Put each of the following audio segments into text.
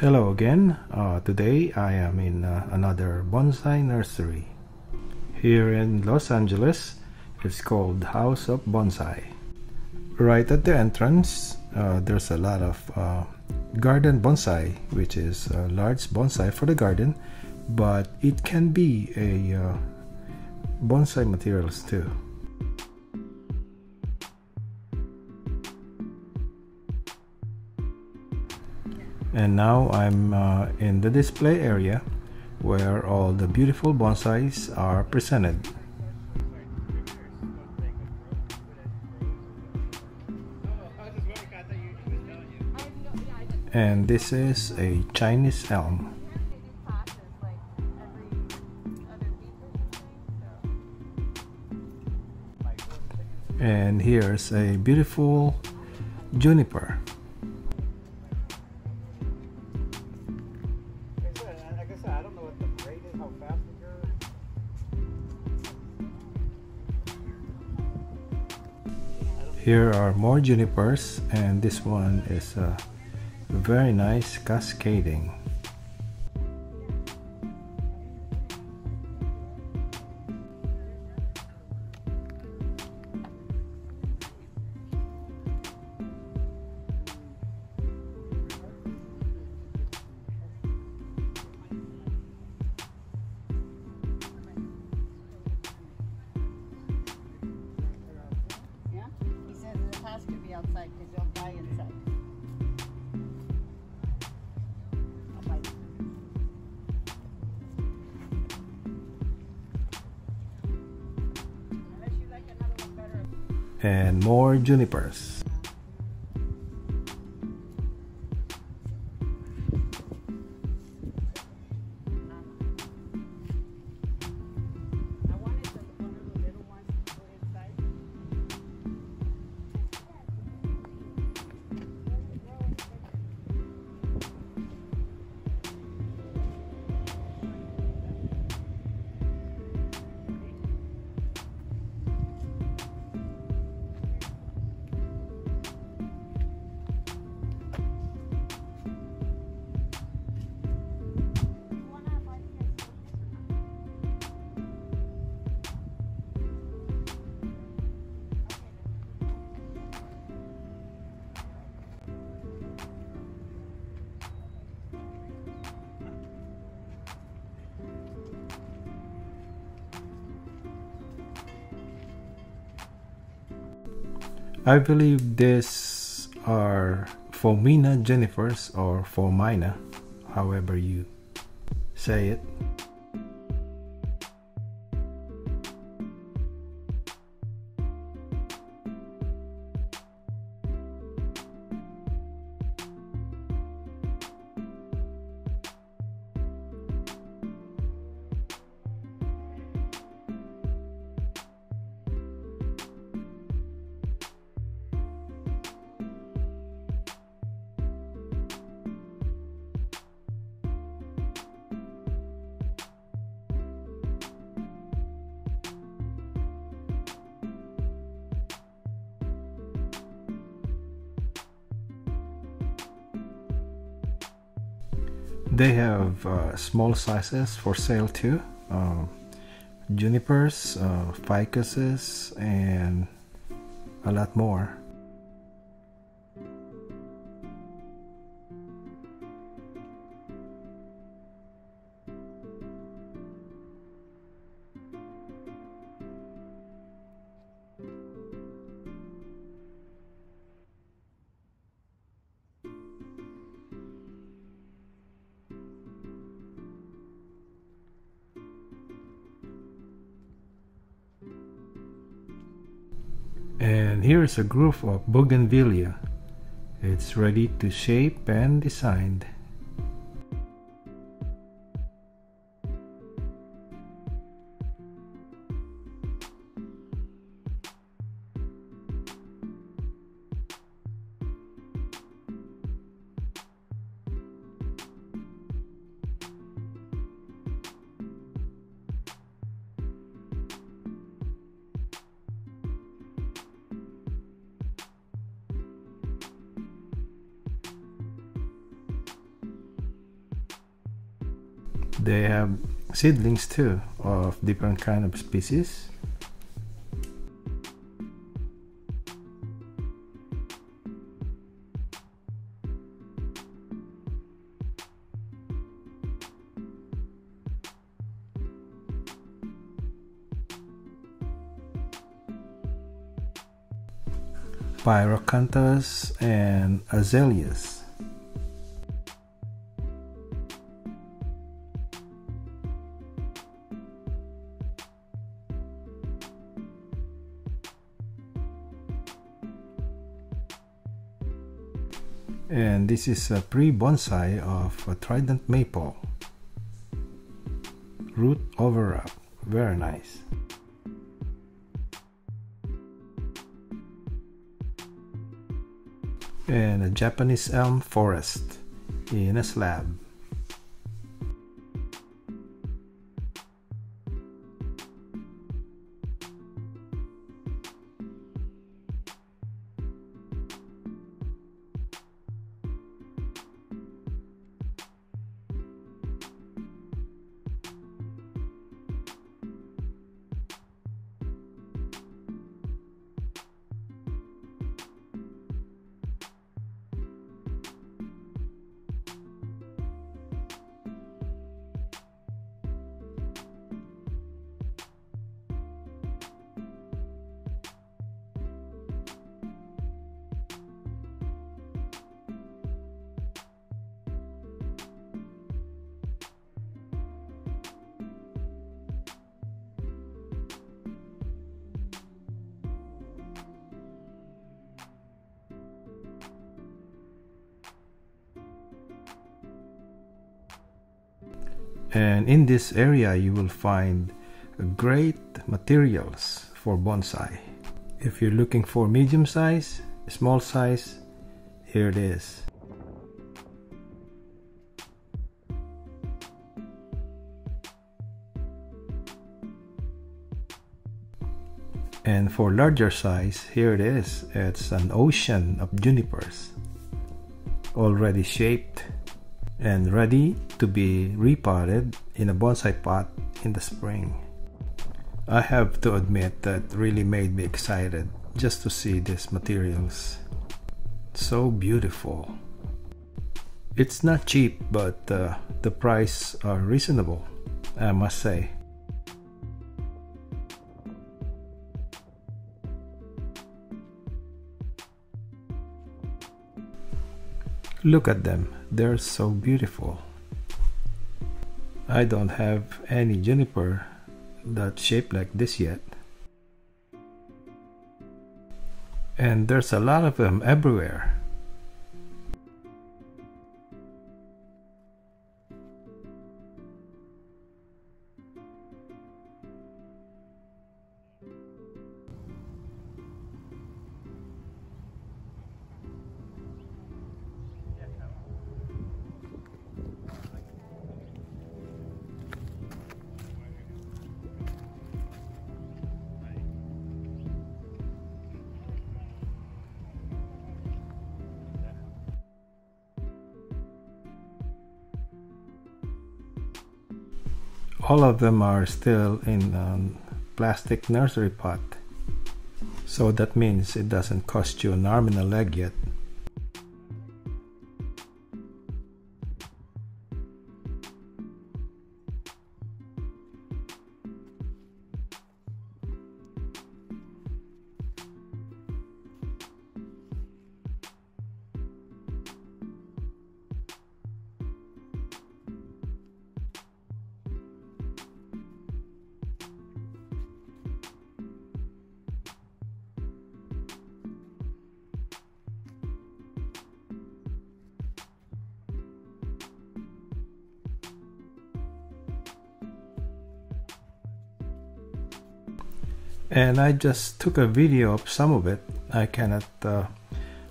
Hello again. Uh, today I am in uh, another bonsai nursery. Here in Los Angeles, it's called House of Bonsai. Right at the entrance, uh, there's a lot of uh, garden bonsai, which is a large bonsai for the garden, but it can be a uh, bonsai materials too. And now I'm uh, in the display area where all the beautiful bonsais are presented. And this is a Chinese elm. And here's a beautiful juniper. Here are more junipers and this one is uh, very nice cascading. Outside because you'll inside. And more junipers. I believe these are Foemina Jennifers or Foemina, however you say it. They have uh, small sizes for sale too. Uh, junipers uh, ficuses and a lot more And here is a group of bougainvillea. It's ready to shape and designed. They have seedlings too of different kind of species Pyracanthus and azaleas. This is a pre-bonsai of a trident maple. Root overwrap, very nice. and a Japanese elm forest in a slab. And in this area you will find great materials for bonsai. If you're looking for medium size small size here it is. And for larger size here it is. It's an ocean of junipers already shaped and ready to be repotted in a bonsai pot in the spring. I have to admit that really made me excited just to see these materials. So beautiful. It's not cheap, but uh, the price are reasonable, I must say. Look at them, they're so beautiful. I don't have any juniper that's shaped like this yet. And there's a lot of them everywhere. All of them are still in um, plastic nursery pot. So that means it doesn't cost you an arm and a leg yet and I just took a video of some of it. I cannot uh,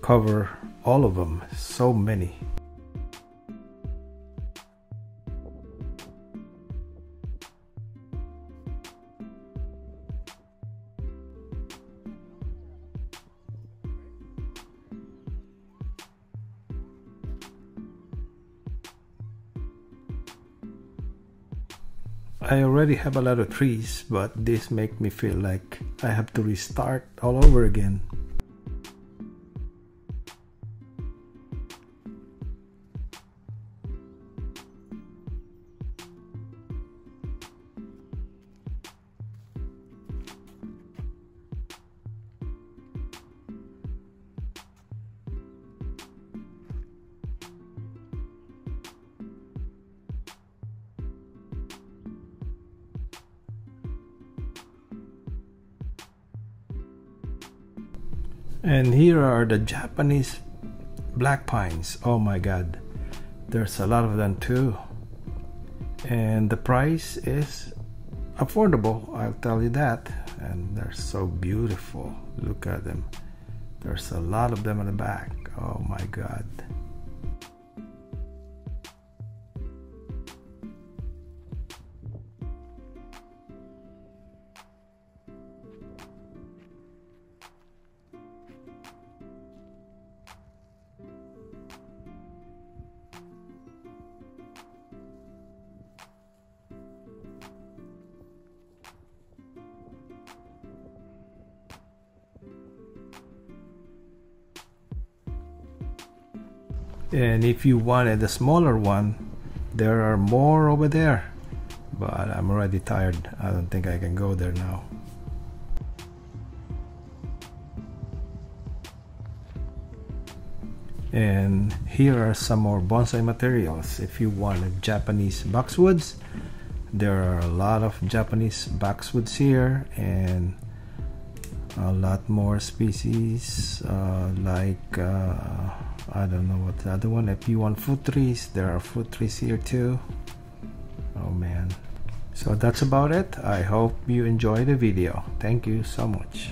cover all of them, so many. I already have a lot of trees, but this make me feel like I have to restart all over again. And here are the Japanese black pines. Oh my god. There's a lot of them too. And the price is affordable, I'll tell you that. And they're so beautiful. Look at them. There's a lot of them in the back. Oh my god. And if you wanted a smaller one there are more over there. But I'm already tired. I don't think I can go there now. And here are some more bonsai materials. If you want Japanese boxwoods there are a lot of Japanese boxwoods here. And a lot more species uh, like uh, I don't know what the other one if you want fruit trees. There are fruit trees here too. Oh man. So that's about it. I hope you enjoy the video. Thank you so much